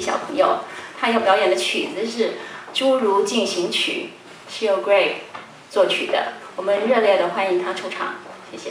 小朋友，他要表演的曲子是《侏儒进行曲》，是由 Gray 作曲的。我们热烈的欢迎他出场，谢谢。